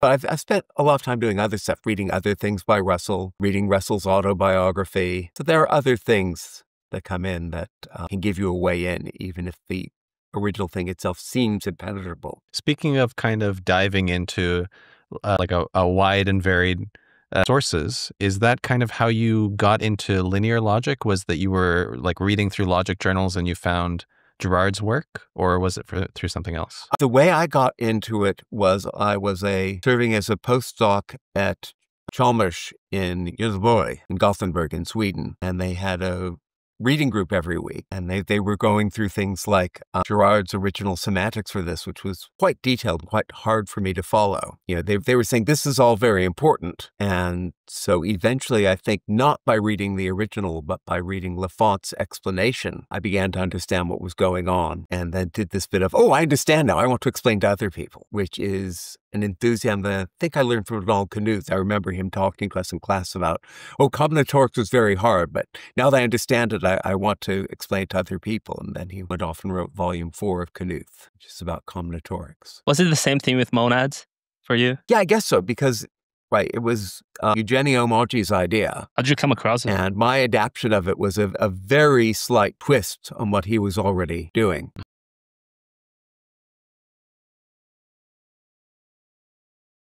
But I've, I've spent a lot of time doing other stuff, reading other things by Russell, reading Russell's autobiography. So there are other things that come in that uh, can give you a way in, even if the original thing itself seems impenetrable. Speaking of kind of diving into uh, like a, a wide and varied uh, sources. Is that kind of how you got into linear logic? Was that you were like reading through logic journals and you found Girard's work, or was it for, through something else? The way I got into it was I was a serving as a postdoc at Chalmers in Göteborg in Gothenburg in Sweden, and they had a reading group every week. And they, they were going through things like uh, Girard's original semantics for this, which was quite detailed, quite hard for me to follow. You know, they, they were saying this is all very important. And so eventually, I think not by reading the original, but by reading Lafont's explanation, I began to understand what was going on and then did this bit of, oh, I understand now. I want to explain to other people, which is an enthusiasm that I think I learned from Donald Knuth. I remember him talking to us in class about, oh, combinatorics was very hard, but now that I understand it, I, I want to explain it to other people. And then he went off and wrote volume four of Knuth, which is about combinatorics. Was it the same thing with monads for you? Yeah, I guess so, because Right. It was uh, Eugenio Moggi's idea. How did you come across it? And my adaptation of it was a, a, very slight twist on what he was already doing.